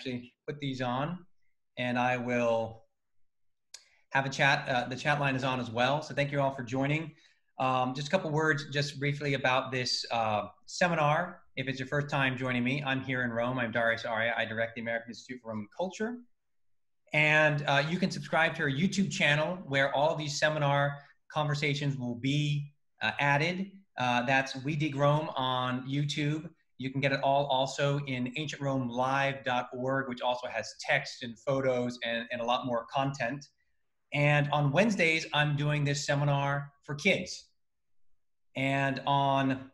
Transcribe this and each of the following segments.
actually put these on and I will have a chat. Uh, the chat line is on as well. So thank you all for joining. Um, just a couple words, just briefly about this uh, seminar. If it's your first time joining me, I'm here in Rome. I'm Darius Arya. I direct the American Institute for Roman Culture. And uh, you can subscribe to our YouTube channel where all these seminar conversations will be uh, added. Uh, that's We Dig Rome on YouTube. You can get it all also in ancientromelive.org, which also has text and photos and, and a lot more content. And on Wednesdays, I'm doing this seminar for kids. And on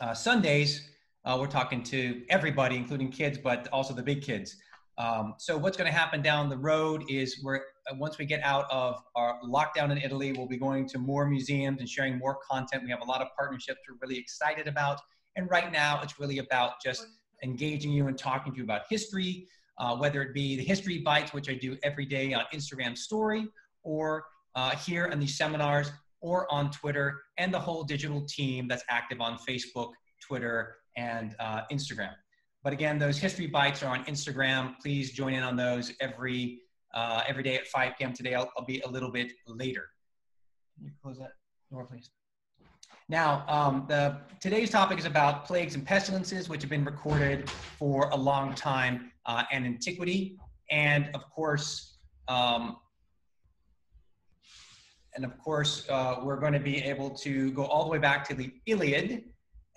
uh, Sundays, uh, we're talking to everybody, including kids, but also the big kids. Um, so what's going to happen down the road is we're uh, once we get out of our lockdown in Italy, we'll be going to more museums and sharing more content. We have a lot of partnerships we're really excited about. And right now, it's really about just engaging you and talking to you about history, uh, whether it be the History Bites, which I do every day on Instagram Story, or uh, here in these seminars, or on Twitter, and the whole digital team that's active on Facebook, Twitter, and uh, Instagram. But again, those History Bites are on Instagram. Please join in on those every uh, every day at 5 p.m. Today, I'll, I'll, be a little bit later. Can you close that door, please? Now, um, the, today's topic is about plagues and pestilences, which have been recorded for a long time uh, and antiquity. And of course, um, and of course, uh, we're going to be able to go all the way back to the Iliad.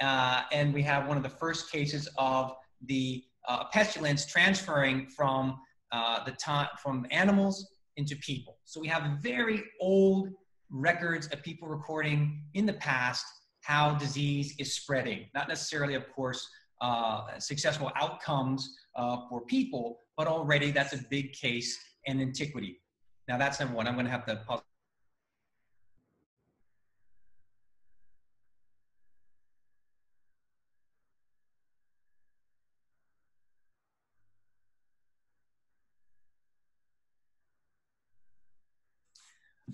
Uh, and we have one of the first cases of the uh, pestilence transferring from uh, the time from animals into people. So we have very old records of people recording in the past how disease is spreading. Not necessarily, of course, uh, successful outcomes uh, for people, but already that's a big case in antiquity. Now that's number one. I'm going to have to pause.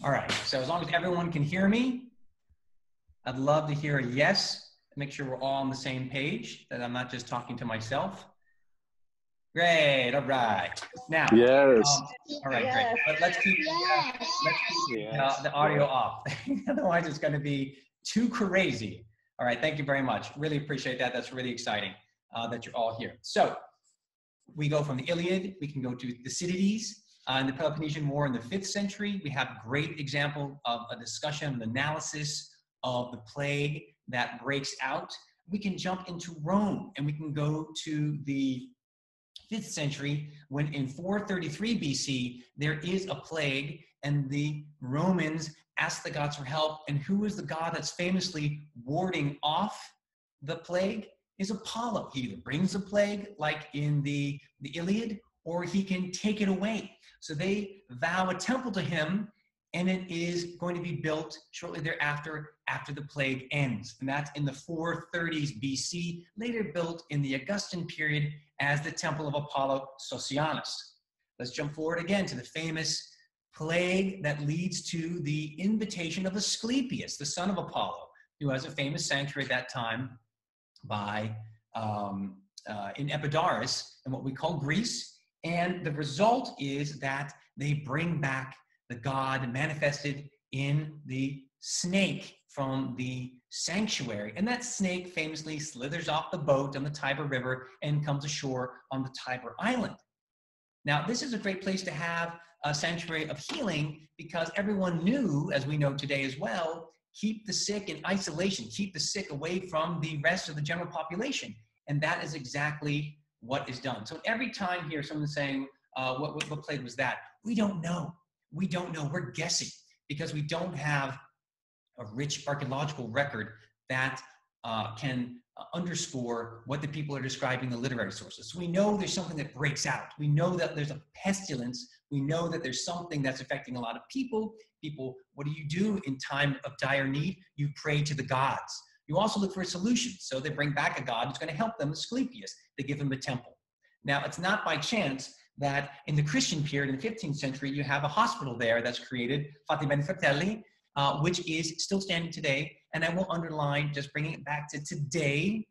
All right, so as long as everyone can hear me, I'd love to hear a yes. Make sure we're all on the same page, that I'm not just talking to myself. Great, all right. Now, yes. Um, all right, yes. great. But let's keep, uh, let's keep yes. uh, the audio off. Otherwise, it's going to be too crazy. All right, thank you very much. Really appreciate that. That's really exciting uh, that you're all here. So, we go from the Iliad, we can go to Thucydides, uh, in the Peloponnesian War in the 5th century, we have a great example of a discussion, an analysis of the plague that breaks out. We can jump into Rome and we can go to the 5th century when in 433 BC there is a plague and the Romans ask the gods for help. And who is the god that's famously warding off the plague? Is Apollo. He either brings the plague, like in the, the Iliad, or he can take it away. So they vow a temple to him, and it is going to be built shortly thereafter, after the plague ends. And that's in the 430s BC, later built in the Augustan period as the Temple of Apollo Sosianus. Let's jump forward again to the famous plague that leads to the invitation of Asclepius, the son of Apollo, who has a famous sanctuary at that time by um, uh, in Epidaurus in what we call Greece. And the result is that they bring back the God manifested in the snake from the sanctuary. And that snake famously slithers off the boat on the Tiber River and comes ashore on the Tiber Island. Now, this is a great place to have a sanctuary of healing because everyone knew, as we know today as well, keep the sick in isolation, keep the sick away from the rest of the general population. And that is exactly what is done. So every time here someone's saying, uh, what, what, what plague was that? We don't know. We don't know. We're guessing because we don't have a rich archaeological record that uh, can underscore what the people are describing the literary sources. So we know there's something that breaks out. We know that there's a pestilence. We know that there's something that's affecting a lot of people. People, what do you do in time of dire need? You pray to the gods. You also look for a solution. So they bring back a god who's going to help them, Asclepius. They give him a temple. Now, it's not by chance that in the Christian period, in the 15th century, you have a hospital there that's created, Fate Bene Fratelli, uh, which is still standing today And I will underline, just bringing it back to today,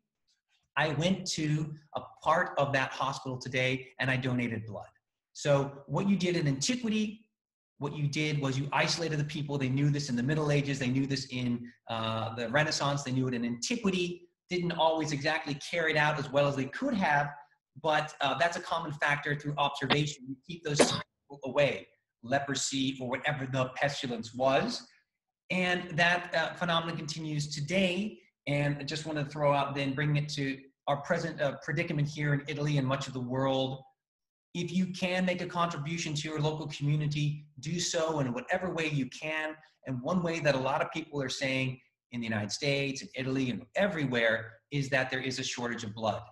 I went to a part of that hospital today and I donated blood. So what you did in antiquity, what you did was you isolated the people. They knew this in the Middle Ages. They knew this in uh, the Renaissance. They knew it in antiquity. Didn't always exactly carry it out as well as they could have, but uh, that's a common factor through observation. You keep those people away, leprosy or whatever the pestilence was. And that uh, phenomenon continues today. And I just want to throw out then, bring it to our present uh, predicament here in Italy and much of the world. If you can make a contribution to your local community, do so in whatever way you can. And one way that a lot of people are saying in the United States and Italy and everywhere is that there is a shortage of blood.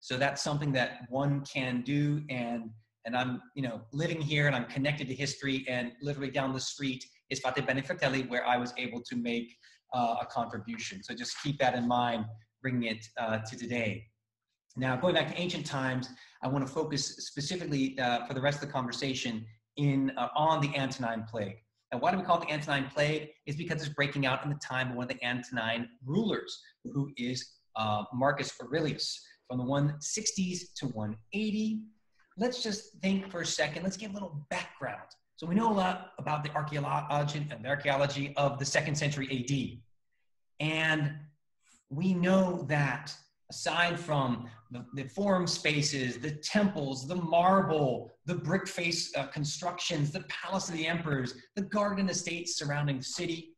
So that's something that one can do. And and I'm you know living here and I'm connected to history and literally down the street is Fate Bene Fratelli, where I was able to make uh, a contribution. So just keep that in mind, bringing it uh, to today. Now, going back to ancient times, I want to focus specifically uh, for the rest of the conversation in uh, on the Antonine Plague. And why do we call it the Antonine Plague? Is because it's breaking out in the time of one of the Antonine rulers, who is uh, Marcus Aurelius, from the 160s to 180. Let's just think for a second. Let's give a little background so we know a lot about the archaeology and the archaeology of the second century AD. And we know that aside from the, the forum spaces, the temples, the marble, the brick face uh, constructions, the palace of the emperors, the garden estates surrounding the city,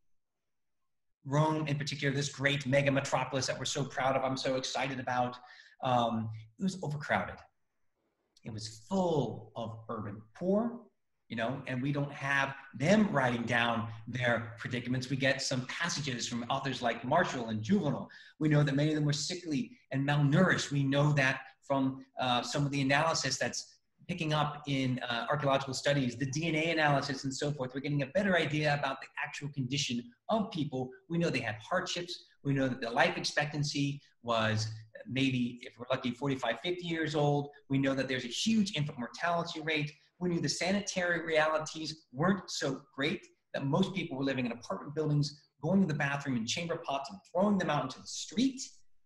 Rome in particular, this great mega metropolis that we're so proud of, I'm so excited about, um, it was overcrowded. It was full of urban poor, you know, and we don't have them writing down their predicaments. We get some passages from authors like Martial and Juvenal. We know that many of them were sickly and malnourished. We know that from uh, some of the analysis that's picking up in uh, archaeological studies, the DNA analysis and so forth. We're getting a better idea about the actual condition of people. We know they had hardships. We know that the life expectancy was maybe, if we're lucky, 45, 50 years old. We know that there's a huge infant mortality rate we knew the sanitary realities weren't so great that most people were living in apartment buildings, going to the bathroom in chamber pots and throwing them out into the street.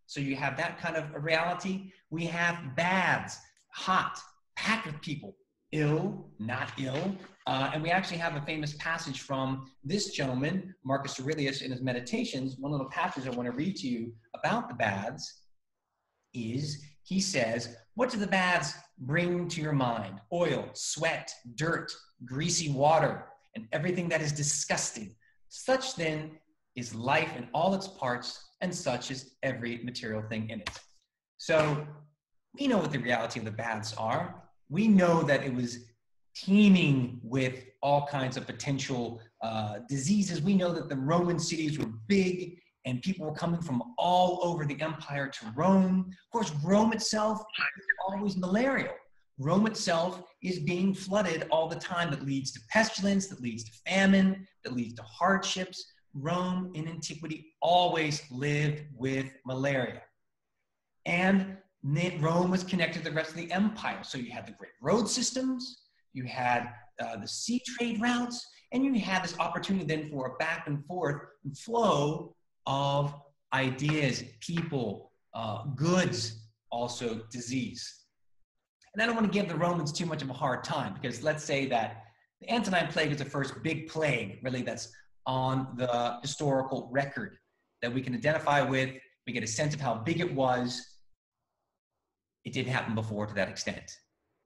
So you have that kind of a reality. We have baths, hot, packed with people, ill, not ill. Uh, and we actually have a famous passage from this gentleman, Marcus Aurelius, in his Meditations. One of the passages I want to read to you about the baths is he says, What do the baths bring to your mind? Oil, sweat, dirt, greasy water, and everything that is disgusting. Such then is life in all its parts, and such is every material thing in it. So we know what the reality of the baths are. We know that it was teeming with all kinds of potential uh, diseases. We know that the Roman cities were big and people were coming from all over the empire to Rome. Of course, Rome itself is always malarial. Rome itself is being flooded all the time that leads to pestilence, that leads to famine, that leads to hardships. Rome in antiquity always lived with malaria. And Rome was connected to the rest of the empire. So you had the great road systems, you had uh, the sea trade routes, and you had this opportunity then for a back and forth flow of ideas, people, uh, goods, also disease. And I don't want to give the Romans too much of a hard time because let's say that the Antonine Plague is the first big plague, really, that's on the historical record that we can identify with. We get a sense of how big it was. It didn't happen before to that extent.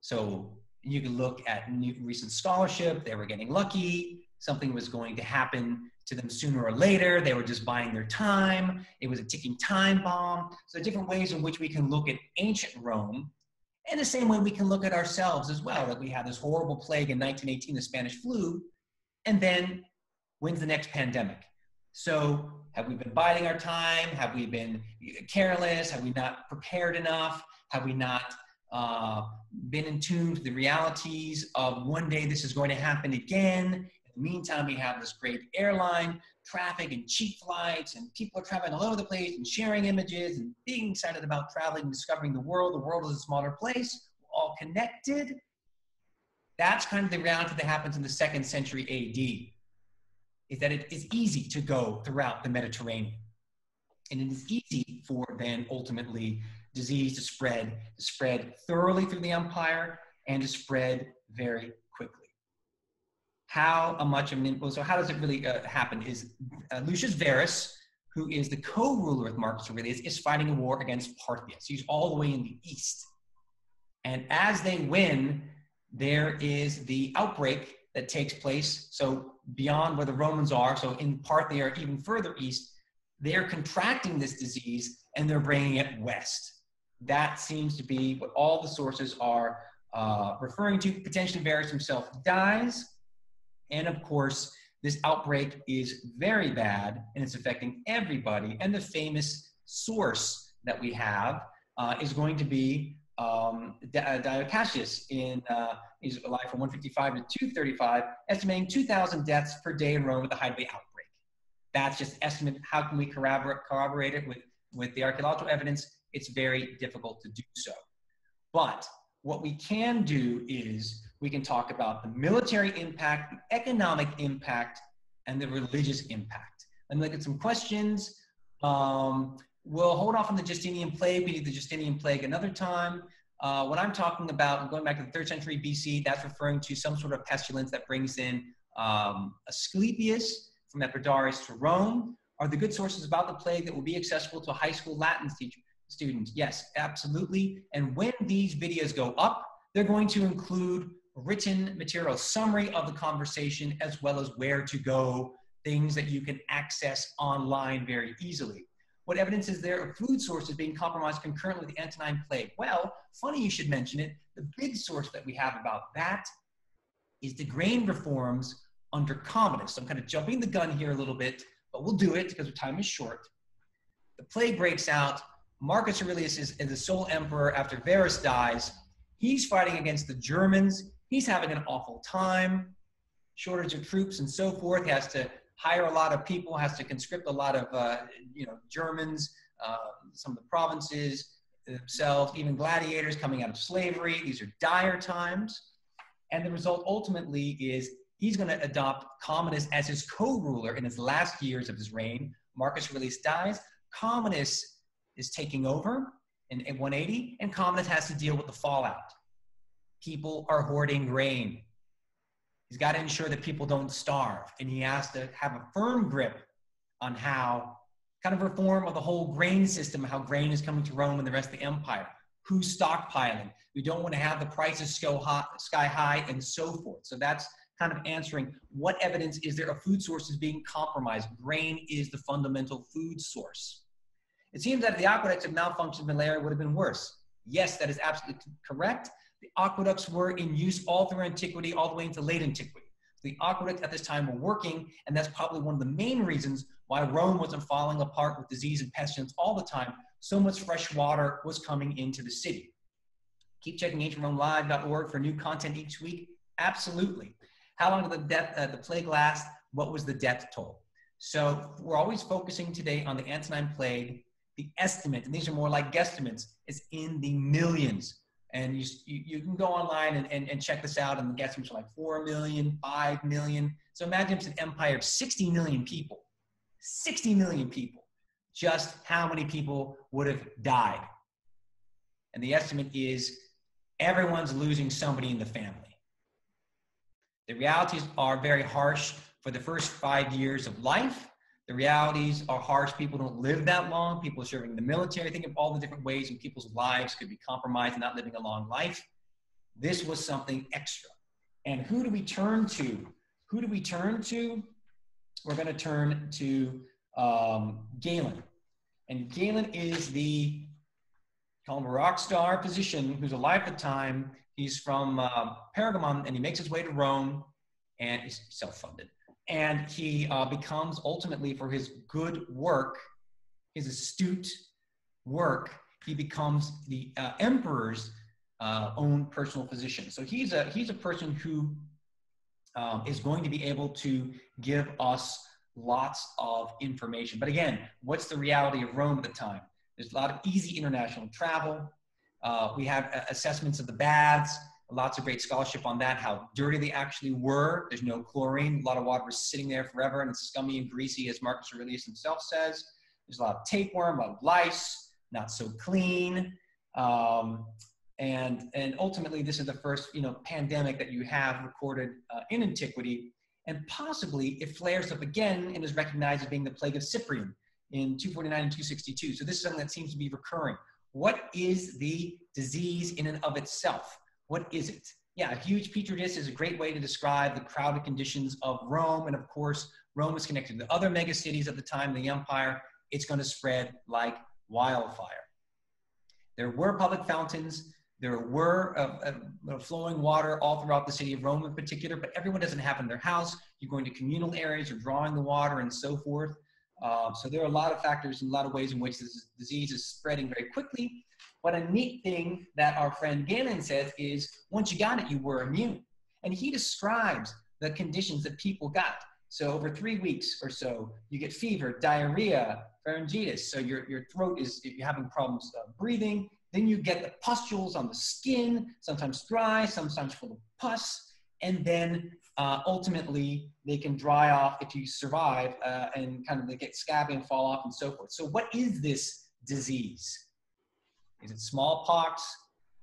So you can look at recent scholarship. They were getting lucky. Something was going to happen to them sooner or later. They were just buying their time. It was a ticking time bomb. So, different ways in which we can look at ancient Rome. And the same way we can look at ourselves as well. That we had this horrible plague in 1918, the Spanish flu. And then when's the next pandemic? So, have we been biding our time? Have we been careless? Have we not prepared enough? Have we not uh, been in tune to the realities of one day this is going to happen again? Meantime, we have this great airline traffic and cheap flights, and people are traveling all over the place and sharing images and being excited about traveling and discovering the world. The world is a smaller place, We're all connected. That's kind of the reality that happens in the second century AD, is that it is easy to go throughout the Mediterranean. And it is easy for then ultimately disease to spread, to spread thoroughly through the empire and to spread very. How much of an influence, so how does it really uh, happen is uh, Lucius Verus, who is the co-ruler with Marcus Aurelius, is fighting a war against Parthia. So he's all the way in the east. And as they win, there is the outbreak that takes place. So beyond where the Romans are, so in Parthia or even further east, they're contracting this disease and they're bringing it west. That seems to be what all the sources are uh, referring to. Potentially Verus himself dies. And of course, this outbreak is very bad and it's affecting everybody. And the famous source that we have uh, is going to be um, uh, Dio Cassius in uh, alive from 155 to 235, estimating 2,000 deaths per day in Rome with the the outbreak. That's just estimate. How can we corroborate, corroborate it with, with the archaeological evidence? It's very difficult to do so. But what we can do is we can talk about the military impact, the economic impact, and the religious impact. Let me look at some questions. Um, we'll hold off on the Justinian plague. We need the Justinian plague another time. Uh, when I'm talking about going back to the third century BC, that's referring to some sort of pestilence that brings in um, Asclepius from Epidaurus to Rome. Are the good sources about the plague that will be accessible to high school Latin students? Yes, absolutely. And when these videos go up, they're going to include written material, summary of the conversation, as well as where to go, things that you can access online very easily. What evidence is there of food sources being compromised concurrently with the Antonine Plague? Well, funny you should mention it. The big source that we have about that is the grain reforms under Commodus. So I'm kind of jumping the gun here a little bit, but we'll do it because our time is short. The plague breaks out. Marcus Aurelius is, is the sole emperor after Verus dies. He's fighting against the Germans. He's having an awful time, shortage of troops and so forth. He has to hire a lot of people, has to conscript a lot of uh, you know Germans, uh, some of the provinces themselves, even gladiators coming out of slavery. These are dire times, and the result ultimately is he's going to adopt Commodus as his co-ruler in his last years of his reign. Marcus Aurelius dies. Commodus is taking over in, in 180, and Commodus has to deal with the fallout. People are hoarding grain. He's got to ensure that people don't starve. And he has to have a firm grip on how, kind of reform of the whole grain system, how grain is coming to Rome and the rest of the empire. Who's stockpiling? We don't want to have the prices go sky high and so forth. So that's kind of answering what evidence is there of food sources being compromised? Grain is the fundamental food source. It seems that the aqueducts had malfunctioned, malaria would have been worse. Yes, that is absolutely correct. The aqueducts were in use all through antiquity, all the way into late antiquity. The aqueducts at this time were working, and that's probably one of the main reasons why Rome wasn't falling apart with disease and pestilence all the time. So much fresh water was coming into the city. Keep checking ancientromelive.org for new content each week. Absolutely. How long did the death, uh, the plague last? What was the death toll? So we're always focusing today on the Antonine plague. The estimate, and these are more like guesstimates, is in the millions and you, you, you can go online and, and, and, check this out and the guesstimates are like 4 million 5 million. So imagine it's an empire of 60 million people 60 million people. Just how many people would have died? And the estimate is everyone's losing somebody in the family. The realities are very harsh for the first five years of life the realities are harsh. People don't live that long. People are serving the military. Think of all the different ways in people's lives could be compromised and not living a long life. This was something extra. And who do we turn to? Who do we turn to? We're going to turn to um, Galen. And Galen is the, call him a rock star physician who's alive at the time. He's from uh, and he makes his way to Rome and he's self funded and he uh, becomes ultimately for his good work his astute work he becomes the uh, emperor's uh, own personal physician. So he's a he's a person who um, is going to be able to give us lots of information. But again what's the reality of rome at the time? There's a lot of easy international travel. Uh, we have uh, assessments of the baths lots of great scholarship on that, how dirty they actually were. There's no chlorine. A lot of water was sitting there forever and it's scummy and greasy, as Marcus Aurelius himself says. There's a lot of tapeworm, a lot of lice, not so clean. Um, and, and ultimately, this is the first you know, pandemic that you have recorded uh, in antiquity. And possibly it flares up again and is recognized as being the plague of Cyprian in 249 and 262. So this is something that seems to be recurring. What is the disease in and of itself? What is it? Yeah, a huge petri dish is a great way to describe the crowded conditions of Rome. And of course, Rome was connected to other megacities at the time, the empire. It's going to spread like wildfire. There were public fountains. There were uh, uh, flowing water all throughout the city of Rome in particular, but everyone doesn't have in their house. You're going to communal areas, you're drawing the water and so forth. Uh, so there are a lot of factors and a lot of ways in which this disease is spreading very quickly. But a neat thing that our friend Galen says is once you got it, you were immune. And he describes the conditions that people got. So over three weeks or so, you get fever, diarrhea, pharyngitis. So your, your throat is, if you're having problems uh, breathing, then you get the pustules on the skin, sometimes dry, sometimes full of pus. And then uh, ultimately they can dry off if you survive uh, and kind of they get scabby and fall off and so forth. So what is this disease? Is it smallpox?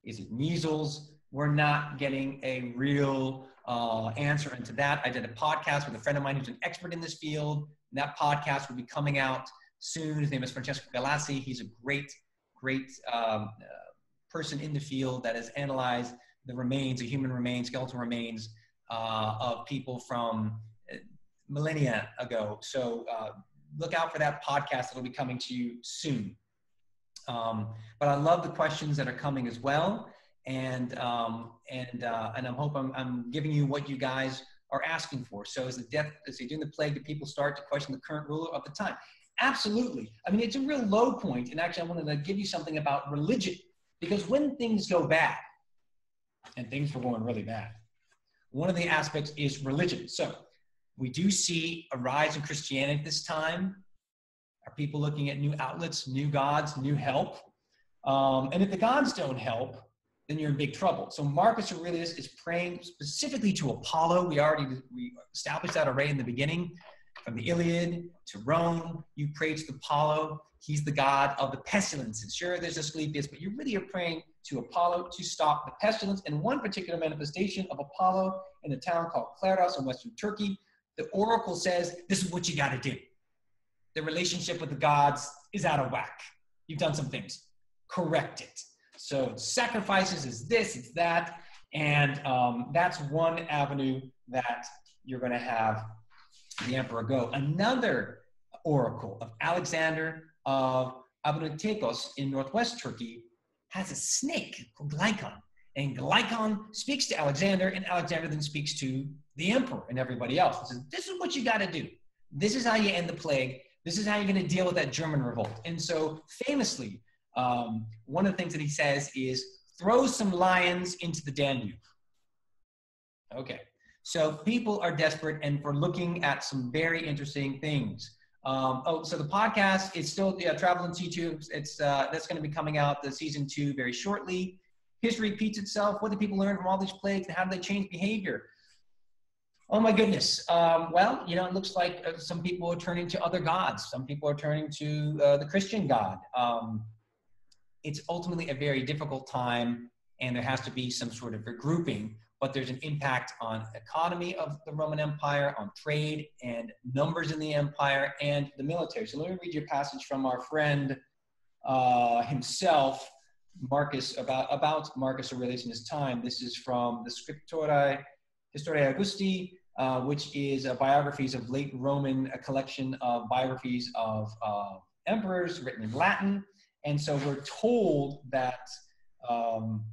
Is it measles? We're not getting a real uh, answer into that. I did a podcast with a friend of mine who's an expert in this field. And that podcast will be coming out soon. His name is Francesco Galassi. He's a great, great um, uh, person in the field that has analyzed the remains, the human remains, skeletal remains uh, of people from uh, millennia ago. So uh, look out for that podcast. that'll be coming to you soon. Um, but I love the questions that are coming as well. And, um, and, uh, and I'm hoping I'm, I'm giving you what you guys are asking for. So is the death, is they doing the plague, do people start to question the current ruler of the time? Absolutely. I mean, it's a real low point. And actually, I wanted to give you something about religion because when things go bad, and things were going really bad, one of the aspects is religion. So we do see a rise in Christianity this time. Are people looking at new outlets, new gods, new help? Um, and if the gods don't help, then you're in big trouble. So Marcus Aurelius is praying specifically to Apollo. We already we established that already in the beginning. From the Iliad to Rome, you pray to Apollo. He's the god of the pestilences. Sure, there's Asclepius, but you really are praying to Apollo to stop the pestilence. And one particular manifestation of Apollo in a town called Claros in Western Turkey, the oracle says, This is what you got to do. The relationship with the gods is out of whack. You've done some things. Correct it. So, sacrifices is this, it's that. And um, that's one avenue that you're going to have the emperor go. Another oracle of Alexander of Abonoteichus in northwest Turkey has a snake called Glycon. And Glycon speaks to Alexander, and Alexander then speaks to the emperor and everybody else. And says, This is what you got to do. This is how you end the plague. This is how you're going to deal with that German revolt. And so, famously, um, one of the things that he says is throw some lions into the Danube. Okay, so people are desperate and for looking at some very interesting things. Um, oh, so the podcast is still yeah, Travel and T2. It's uh, that's going to be coming out the season two very shortly. History repeats itself. What do people learn from all these plagues, and how do they change behavior? Oh my goodness. Um, well, you know, it looks like uh, some people are turning to other gods. Some people are turning to uh, the Christian God. Um, it's ultimately a very difficult time, and there has to be some sort of regrouping but there's an impact on economy of the Roman Empire, on trade and numbers in the empire, and the military. So let me read you a passage from our friend uh, himself, Marcus, about, about Marcus Aurelius in his time. This is from the Scriptores Historiae Augustae, uh, which is biographies of late Roman, a collection of biographies of uh, emperors written in Latin. And so we're told that um,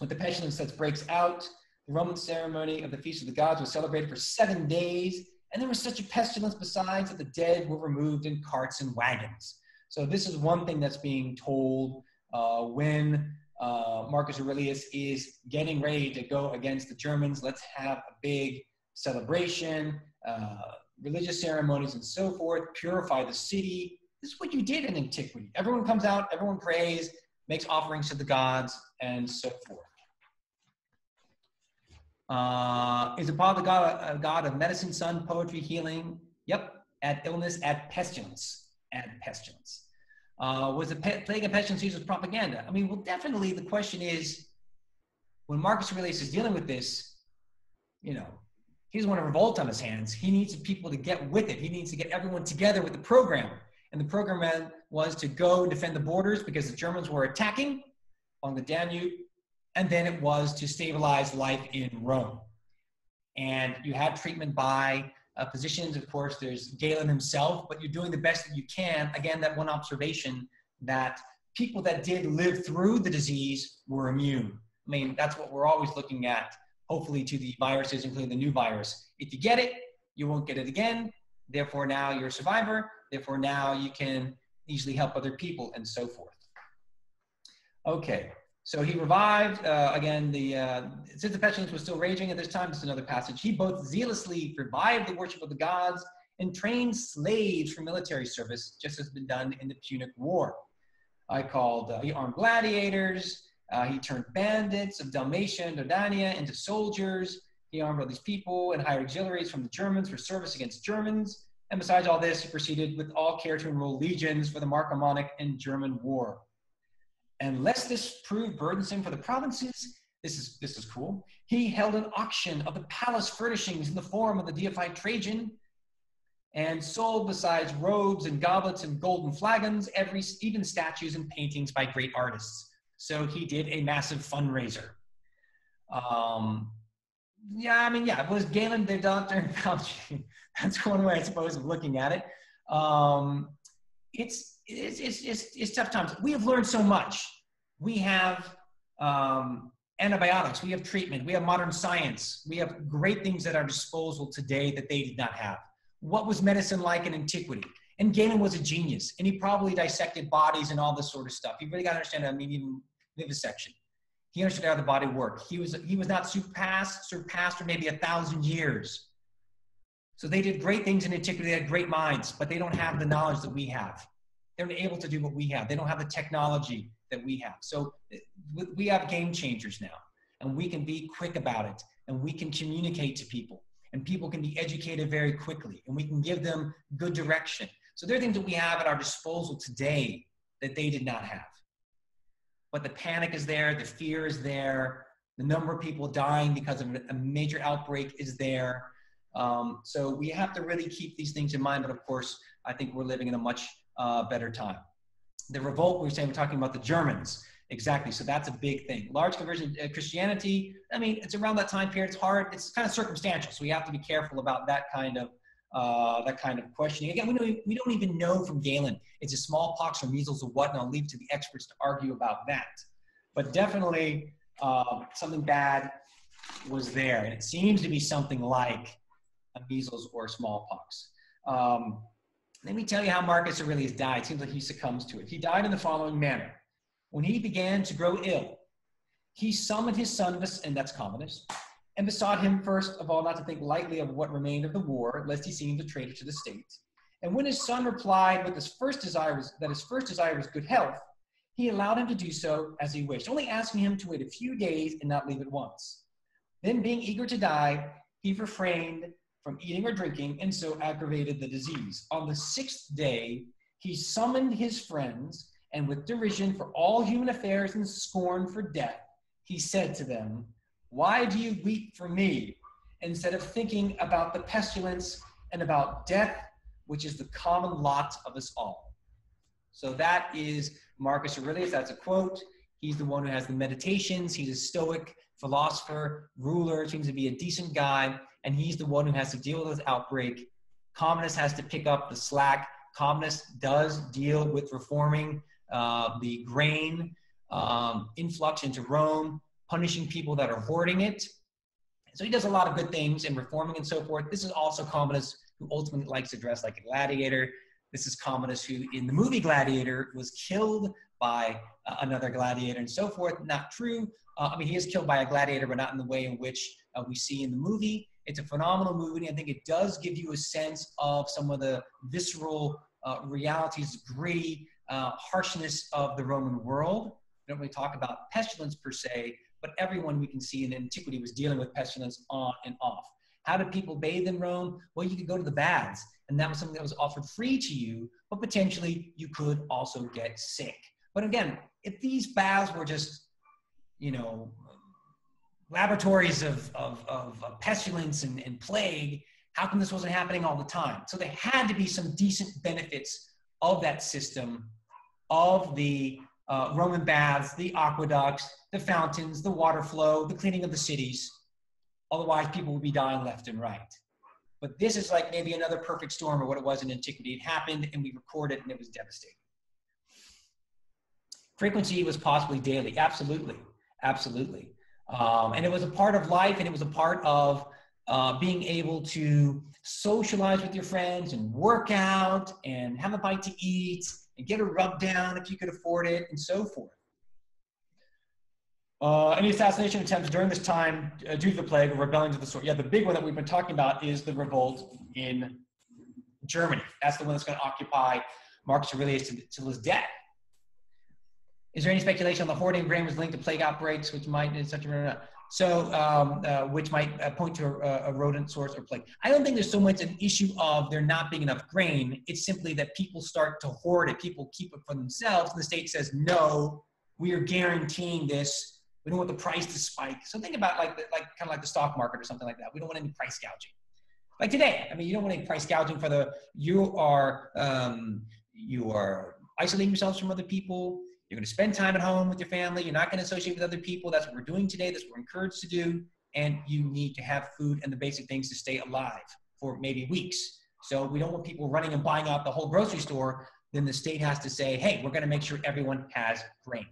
with the pestilence that breaks out, the Roman ceremony of the Feast of the Gods was celebrated for seven days, and there was such a pestilence besides that the dead were removed in carts and wagons. So this is one thing that's being told uh, when uh, Marcus Aurelius is getting ready to go against the Germans. Let's have a big celebration, uh, religious ceremonies, and so forth. Purify the city. This is what you did in antiquity. Everyone comes out, everyone prays, makes offerings to the gods, and so forth. Uh, is Apollo the god, a god of medicine, sun, poetry, healing? Yep. At illness, at pestilence. at pestilence. Uh, was the pe- plague of pestilence used as propaganda? I mean, well, definitely the question is when Marcus Aurelius is dealing with this, you know, he doesn't want a revolt on his hands. He needs people to get with it. He needs to get everyone together with the program. And the program was to go and defend the borders because the Germans were attacking on the Danube. And then it was to stabilize life in Rome. And you had treatment by uh, physicians. Of course, there's Galen himself, but you're doing the best that you can. Again, that one observation that people that did live through the disease were immune. I mean, that's what we're always looking at, hopefully, to the viruses, including the new virus. If you get it, you won't get it again. Therefore, now you're a survivor. Therefore, now you can easily help other people and so forth. Okay, so he revived, uh, again, the, uh, since the pestilence was still raging at this time, this is another passage, he both zealously revived the worship of the gods and trained slaves for military service, just as has been done in the Punic War. I called, uh, he armed gladiators, uh, he turned bandits of Dalmatia and Dardania into soldiers, he armed all these people and hired auxiliaries from the Germans for service against Germans. And besides all this, he proceeded with all care to enroll legions for the Marcomannic and German war. And lest this prove burdensome for the provinces, this is, this is cool. He held an auction of the palace furnishings in the form of the deified Trajan and sold besides robes and goblets and golden flagons, every, even statues and paintings by great artists. So he did a massive fundraiser. Um, yeah, I mean, yeah, it was Galen the doctor That's one way, I suppose, of looking at it. Um, it's it's, it's, it's, it's tough times. We have learned so much. We have um, antibiotics, we have treatment, we have modern science, we have great things at our disposal today that they did not have. What was medicine like in antiquity? And Galen was a genius, and he probably dissected bodies and all this sort of stuff. You really got to understand, even vivisection. He understood how the body worked. He was he was not surpassed surpassed for maybe a thousand years. So they did great things in antiquity. They had great minds, but they don't have the knowledge that we have they're able to do what we have. They don't have the technology that we have. So we have game changers now, and we can be quick about it, and we can communicate to people, and people can be educated very quickly, and we can give them good direction. So there are things that we have at our disposal today that they did not have. But the panic is there, the fear is there, the number of people dying because of a major outbreak is there. Um, so we have to really keep these things in mind. But of course, I think we're living in a much uh, better time. The revolt, we were saying, we're talking about the Germans. Exactly. So that's a big thing. Large conversion uh, Christianity. I mean, it's around that time period. It's hard. It's kind of circumstantial. So we have to be careful about that kind of uh, that kind of questioning. Again, we don't we don't even know from Galen. It's a smallpox or measles or what, and I'll leave to the experts to argue about that. But definitely uh, something bad was there, and it seems to be something like a measles or smallpox. Um, let me tell you how Marcus Aurelius died. It seems like he succumbs to it. He died in the following manner. When he began to grow ill, he summoned his son, and that's Commodus, and besought him first of all not to think lightly of what remained of the war, lest he seemed a traitor to the state. And when his son replied with his first desire was, that his first desire was good health, he allowed him to do so as he wished, only asking him to wait a few days and not leave at once. Then, being eager to die, he refrained from eating or drinking and so aggravated the disease. On the sixth day, he summoned his friends, and with derision for all human affairs and scorn for death, he said to them, Why do you weep for me instead of thinking about the pestilence and about death, which is the common lot of us all? So that is Marcus Aurelius. That's a quote. He's the one who has the meditations. He's a stoic philosopher, ruler, seems to be a decent guy and he's the one who has to deal with this outbreak. Commodus has to pick up the slack. Commodus does deal with reforming uh, the grain um, influx into Rome, punishing people that are hoarding it. So he does a lot of good things in reforming and so forth. This is also Commodus who ultimately likes to dress like a gladiator. This is Commodus who, in the movie Gladiator, was killed by uh, another gladiator and so forth. Not true. Uh, I mean, he is killed by a gladiator, but not in the way in which uh, we see in the movie. It's a phenomenal movie. I think it does give you a sense of some of the visceral uh, realities, gritty uh, harshness of the Roman world. We don't really talk about pestilence per se, but everyone we can see in antiquity was dealing with pestilence on and off. How did people bathe in Rome? Well, you could go to the baths, and that was something that was offered free to you, but potentially you could also get sick. But again, if these baths were just, you know, laboratories of, of, of, pestilence and, and plague, how come this wasn't happening all the time? So there had to be some decent benefits of that system, of the uh, Roman baths, the aqueducts, the fountains, the water flow, the cleaning of the cities. Otherwise, people would be dying left and right. But this is like maybe another perfect storm of what it was in antiquity. It happened and we recorded and it was devastating. Frequency was possibly daily. Absolutely. Absolutely. Um, and it was a part of life and it was a part of uh, being able to socialize with your friends and work out and have a bite to eat and get a rub down if you could afford it and so forth. Uh, any assassination attempts during this time uh, due to the plague or rebellions of the sort? Yeah, the big one that we've been talking about is the revolt in Germany. That's the one that's going to occupy Marcus Aurelius until his death. Is there any speculation on the hoarding grain was linked to plague outbreaks, which might, etc.? So, um, uh, which might uh, point to a, a, rodent source or plague. I don't think there's so much an issue of there not being enough grain. It's simply that people start to hoard it. People keep it for themselves. And the state says, no, we are guaranteeing this. We don't want the price to spike. So think about like, like kind of like the stock market or something like that. We don't want any price gouging. Like today, I mean, you don't want any price gouging for the, you are, um, you are isolating yourselves from other people you're going to spend time at home with your family. You're not going to associate with other people. That's what we're doing today. That's what we're encouraged to do. And you need to have food and the basic things to stay alive for maybe weeks. So we don't want people running and buying out the whole grocery store. Then the state has to say, hey, we're going to make sure everyone has grain.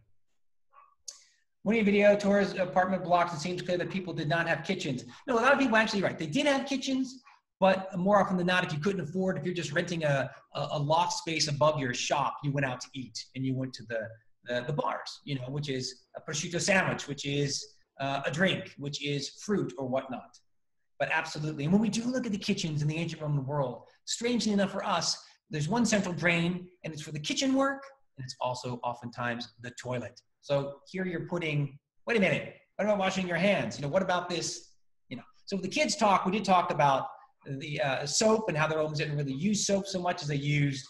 When you video tours apartment blocks, it seems clear that people did not have kitchens. No, a lot of people actually right. They did have kitchens, but more often than not, if you couldn't afford, if you're just renting a, a, a loft space above your shop, you went out to eat and you went to the the, the bars, you know, which is a prosciutto sandwich, which is uh, a drink, which is fruit or whatnot. But absolutely. And when we do look at the kitchens in the ancient Roman world, strangely enough for us, there's one central drain and it's for the kitchen work and it's also oftentimes the toilet. So here you're putting, wait a minute, what about washing your hands? You know, what about this? You know, so the kids talk, we did talk about the uh, soap and how the Romans didn't really use soap so much as they used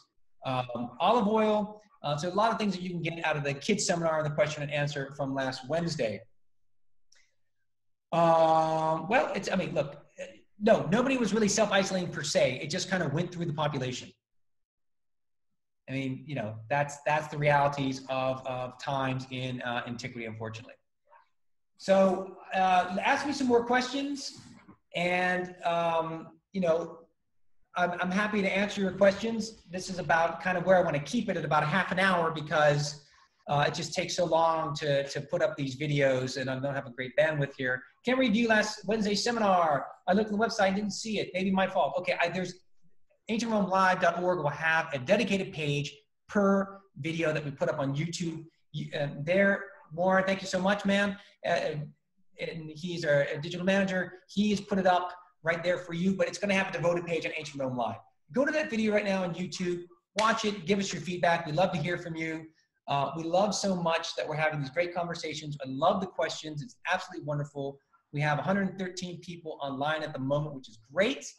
um, olive oil uh, so a lot of things that you can get out of the kids seminar and the question and answer from last Wednesday. Um, well, it's, I mean, look, no, nobody was really self-isolating per se. It just kind of went through the population. I mean, you know, that's, that's the realities of, of times in uh, antiquity, unfortunately. So uh, ask me some more questions and, um, you know, I'm, I'm happy to answer your questions. This is about kind of where I want to keep it at about a half an hour because uh, it just takes so long to, to put up these videos and I don't have a great bandwidth here. Can't review last Wednesday's seminar. I looked at the website, didn't see it. Maybe my fault. Okay, I, there's ancientromelive.org will have a dedicated page per video that we put up on YouTube. Uh, there, Warren, thank you so much, man. Uh, and he's our digital manager. He's put it up right there for you, but it's going to have a devoted page on Ancient Rome Live. Go to that video right now on YouTube, watch it, give us your feedback. We'd love to hear from you. Uh, we love so much that we're having these great conversations. I love the questions. It's absolutely wonderful. We have 113 people online at the moment, which is great.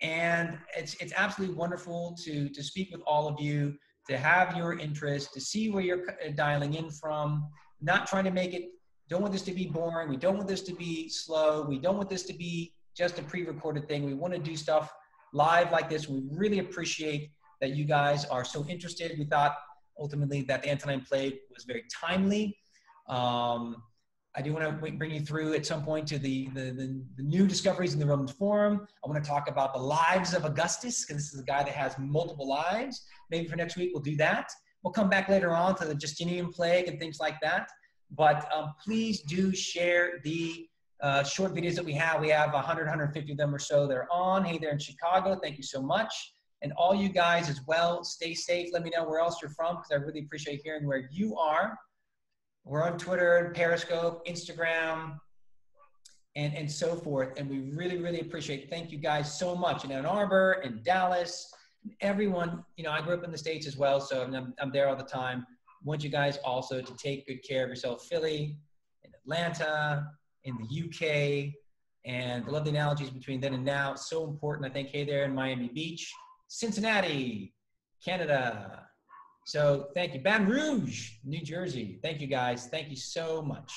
And it's, it's absolutely wonderful to, to speak with all of you, to have your interest, to see where you're dialing in from, not trying to make it, don't want this to be boring. We don't want this to be slow. We don't want this to be just a pre-recorded thing. We want to do stuff live like this. We really appreciate that you guys are so interested. We thought ultimately that the Antonine Plague was very timely. Um, I do want to bring you through at some point to the, the, the, the, new discoveries in the Roman Forum. I want to talk about the lives of Augustus, because this is a guy that has multiple lives. Maybe for next week we'll do that. We'll come back later on to the Justinian Plague and things like that. But um, please do share the uh, short videos that we have. We have 100, 150 of them or so that are on. Hey there in Chicago, thank you so much. And all you guys as well, stay safe. Let me know where else you're from because I really appreciate hearing where you are. We're on Twitter, Periscope, Instagram, and, and so forth. And we really, really appreciate Thank you guys so much in Ann Arbor, in Dallas, everyone. You know, I grew up in the States as well, so I'm, I'm there all the time. I want you guys also to take good care of yourself. Philly, in Atlanta, in the UK, And I love the analogies between then and now. So important. I think, hey there in Miami Beach, Cincinnati, Canada. So thank you. Baton Rouge, New Jersey. Thank you guys. Thank you so much.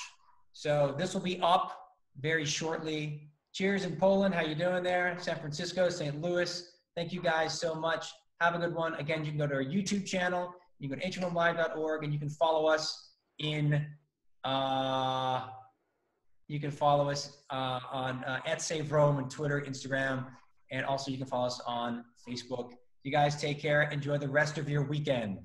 So this will be up very shortly. Cheers in Poland. How you doing there? San Francisco, St. Louis. Thank you guys so much. Have a good one. Again, you can go to our YouTube channel. You can go to h1live.org and you can follow us in, uh, you can follow us uh, on uh, at Save Rome on Twitter, Instagram, and also you can follow us on Facebook. You guys take care. Enjoy the rest of your weekend.